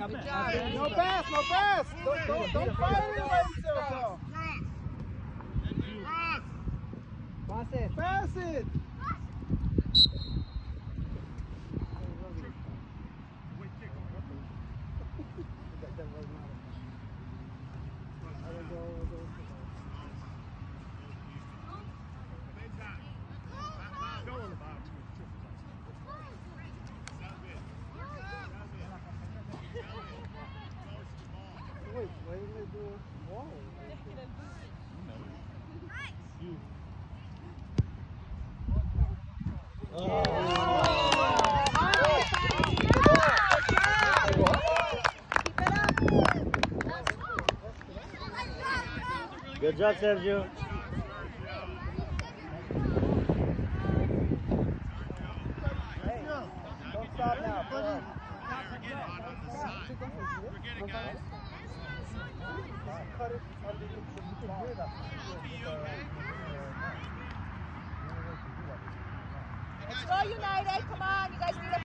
No pass, no pass. Don't, don't, don't fight it away yourself. Pass it. Pass it. Wait, why didn't they do a wall? Good job, Sergio. Hey, don't stop now. Go ahead. Cut Let's go, United. Come on. You guys need a